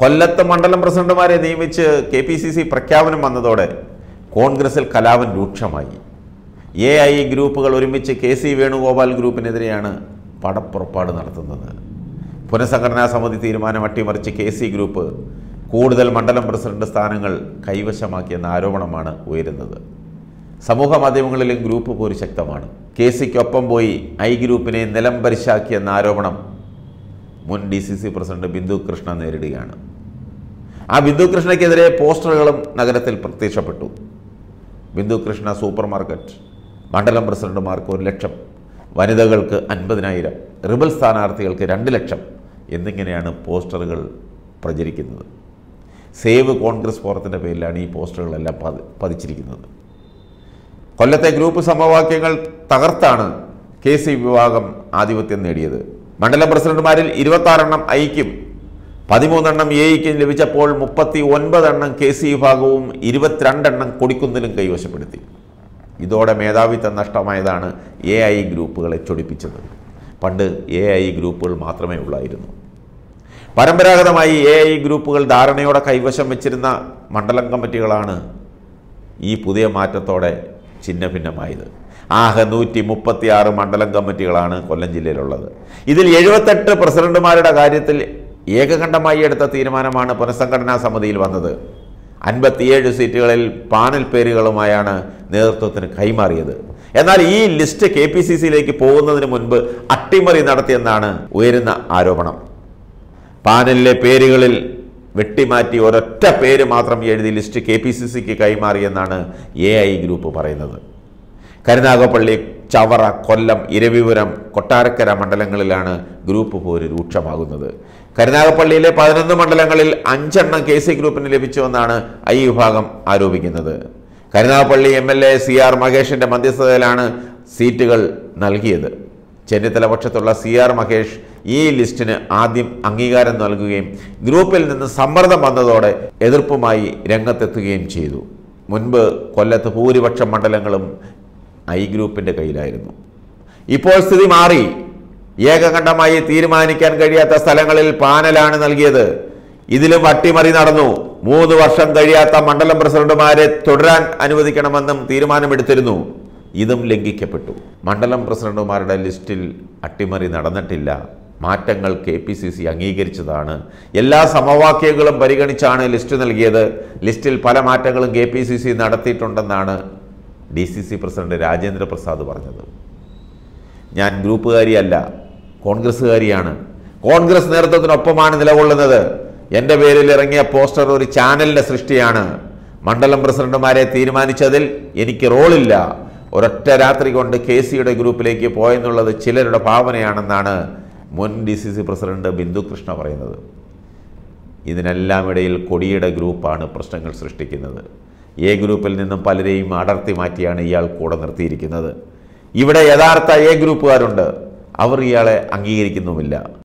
കൊല്ലത്ത് മണ്ഡലം പ്രസിഡന്റുമാരെ നിയമിച്ച് കെ പി സി സി പ്രഖ്യാപനം വന്നതോടെ കോൺഗ്രസിൽ കലാപം രൂക്ഷമായി. എ ഐ ഗ്രൂപ്പുകൾ ഒരുമിച്ച് കെ സി വേണുഗോപാൽ ഗ്രൂപ്പിനെതിരെയാണ് പടപ്പുറപ്പാട് നടത്തുന്നത്. പുനഃസംഘടനാ സമിതി തീരുമാനം അട്ടിമറിച്ച് കെ സി ഗ്രൂപ്പ് കൂടുതൽ മണ്ഡലം പ്രസിഡന്റ് സ്ഥാനങ്ങൾ കൈവശമാക്കിയെന്ന ആരോപണമാണ് ഉയരുന്നത്. സമൂഹ മാധ്യമങ്ങളിലും ഗ്രൂപ്പ് പോര് ശക്തമാണ്. കെ സിക്കൊപ്പം പോയി ഐ ഗ്രൂപ്പിനെ നിലംപരിശാക്കിയെന്ന ആരോപണം മുൻ D C C president Bindu Krishna നേരിടുകയാണ്. ആ ബിന്ദു കൃഷ്ണയ്ക്കെതിരെ പോസ്റ്ററുകളും നഗരത്തിൽ പ്രത്യക്ഷപ്പെട്ടു. ബിന്ദു കൃഷ്ണ സൂപ്പർ മാർക്കറ്റ് മണ്ഡലം പ്രസിഡന്റുമാർക്ക് ഒരു ലക്ഷം വനിതകൾക്ക് അൻപതിനായിരം റിബൽ സ്ഥാനാർത്ഥികൾക്ക് രണ്ട് ലക്ഷം എന്നിങ്ങനെയാണ് പോസ്റ്ററുകൾ പ്രചരിക്കുന്നത്. സേവ് കോൺഗ്രസ് ഫോറത്തിന്റെ പേരിലാണ് ഈ പോസ്റ്ററുകളെല്ലാം പതി പതിച്ചിരിക്കുന്നത്. കൊല്ലത്തെ ഗ്രൂപ്പ് സമവാക്യങ്ങൾ തകർത്താണ് കെ സി വിഭാഗം ആധിപത്യം നേടിയത്. മണ്ഡലം പ്രസിഡന്റുമാരിൽ ഇരുപത്താറെണ്ണം ഐക്കും പതിമൂന്നെണ്ണം എയ്ക്കും ലഭിച്ചപ്പോൾ മുപ്പത്തി ഒൻപതെണ്ണം കെ സി വിഭാഗവും ഇരുപത്തിരണ്ടെണ്ണം കൊടിക്കുന്നിലും കൈവശപ്പെടുത്തി. ഇതോടെ മേധാവിത്വം നഷ്ടമായതാണ് എ ഐ ഗ്രൂപ്പുകളെ ചൊടിപ്പിച്ചത്. പണ്ട് എ ഐ ഗ്രൂപ്പുകൾ മാത്രമേ ഉള്ളായിരുന്നു. പരമ്പരാഗതമായി എ ഐ ഗ്രൂപ്പുകൾ ധാരണയോടെ കൈവശം വെച്ചിരുന്ന മണ്ഡലം കമ്മിറ്റികളാണ് ഈ പുതിയ മാറ്റത്തോടെ ഛിന്ന ഭിന്നമായത് ആകെ നൂറ്റി മുപ്പത്തി ആറ് മണ്ഡലം കമ്മിറ്റികളാണ് കൊല്ലം ജില്ലയിലുള്ളത്. ഇതിൽ എഴുപത്തെട്ട് പ്രസിഡന്റുമാരുടെ കാര്യത്തിൽ ഏകകണ്ഠമായി എടുത്ത തീരുമാനമാണ് പുനഃസംഘടനാ സമിതിയിൽ വന്നത്. അൻപത്തിയേഴ് സീറ്റുകളിൽ പാനൽ പേരുകളുമായാണ് നേതൃത്വത്തിന് കൈമാറിയത്. എന്നാൽ ഈ ലിസ്റ്റ് കെ പി സി സിയിലേക്ക് പോകുന്നതിന് മുൻപ് അട്ടിമറി നടത്തിയെന്നാണ് ഉയരുന്ന ആരോപണം. പാനലിലെ പേരുകളിൽ വെട്ടിമാറ്റി ഒരൊറ്റ പേര് മാത്രം എഴുതി ലിസ്റ്റ് കെ പി സി സിക്ക് കൈമാറിയെന്നാണ് എ ഐ ഗ്രൂപ്പ് പറയുന്നത്. കരുനാഗപ്പള്ളി ചവറ കൊല്ലം ഇരവിപുരം കൊട്ടാരക്കര മണ്ഡലങ്ങളിലാണ് ഗ്രൂപ്പ് പോര് രൂക്ഷമാകുന്നത്. കരുനാഗപ്പള്ളിയിലെ പതിനൊന്ന് മണ്ഡലങ്ങളിൽ അഞ്ചെണ്ണം കെ സി ഗ്രൂപ്പിന് ലഭിച്ചുവെന്നാണ് ഐ വിഭാഗം ആരോപിക്കുന്നത്. Karunagappally M L A C R മഹേഷിന്റെ മധ്യസ്ഥതയിലാണ് സീറ്റുകൾ നൽകിയത്. ചെന്നിത്തല പക്ഷത്തുള്ള സി ആർ മഹേഷ് ഈ ലിസ്റ്റിന് ആദ്യം അംഗീകാരം നൽകുകയും ഗ്രൂപ്പിൽ നിന്ന് സമ്മർദ്ദം വന്നതോടെ എതിർപ്പുമായി രംഗത്തെത്തുകയും ചെയ്തു. മുൻപ് കൊല്ലത്ത് ഭൂരിപക്ഷം മണ്ഡലങ്ങളും ഐ ഗ്രൂപ്പിന്റെ കയ്യിലായിരുന്നു. ഇപ്പോൾ സ്ഥിതി മാറി. ഏകകണ്ഠമായി തീരുമാനിക്കാൻ കഴിയാത്ത സ്ഥലങ്ങളിൽ പാനലാണ് നൽകിയത്. ഇതിലും വട്ടിമറി നടന്നു. മൂന്ന് വർഷം കഴിയാത്ത മണ്ഡലം പ്രസിഡന്റുമാരെ തുടരാൻ അനുവദിക്കണമെന്നും തീരുമാനമെടുത്തിരുന്നു. ഇതും ലംഘിക്കപ്പെട്ടു. മണ്ഡലം പ്രസിഡന്റുമാരുടെ ലിസ്റ്റിൽ അട്ടിമറി നടന്നിട്ടില്ല. മാറ്റങ്ങൾ കെ പി സി സി അംഗീകരിച്ചതാണ്. എല്ലാ സമവാക്യങ്ങളും പരിഗണിച്ചാണ് ലിസ്റ്റ് നൽകിയത്. ലിസ്റ്റിൽ പല മാറ്റങ്ങളും K P C C നടത്തിയിട്ടുണ്ടെന്നാണ് D C C president Rajendra Prasad പറഞ്ഞത്. ഞാൻ ഗ്രൂപ്പുകാരിയല്ല കോൺഗ്രസ്സുകാരിയാണ്. കോൺഗ്രസ് നേതൃത്വത്തിനൊപ്പമാണ് നിലകൊള്ളുന്നത്. എന്റെ പേരിൽ ഇറങ്ങിയ പോസ്റ്റർ ഒരു ചാനലിന്റെ സൃഷ്ടിയാണ്. മണ്ഡലം പ്രസിഡന്റുമാരെ തീരുമാനിച്ചതിൽ എനിക്ക് റോളില്ല. ഒരൊറ്റ രാത്രി കൊണ്ട് കെ സിയുടെ ഗ്രൂപ്പിലേക്ക് പോയെന്നുള്ളത് ചിലരുടെ ഭാവനയാണെന്നാണ് മുൻ D C C president Bindu Krishna പറയുന്നത്. ഇതിനെല്ലാം ഇടയിൽ കൊടിയുടെ ഗ്രൂപ്പാണ് പ്രശ്നങ്ങൾ സൃഷ്ടിക്കുന്നത്. എ ഗ്രൂപ്പിൽ നിന്നും പലരെയും അടർത്തി മാറ്റിയാണ് ഇയാൾ കൂടെ നിർത്തിയിരിക്കുന്നത്. ഇവിടെ യഥാർത്ഥ എ ഗ്രൂപ്പുകാരുണ്ട്. അവർ ഇയാളെ അംഗീകരിക്കുന്നുമില്ല.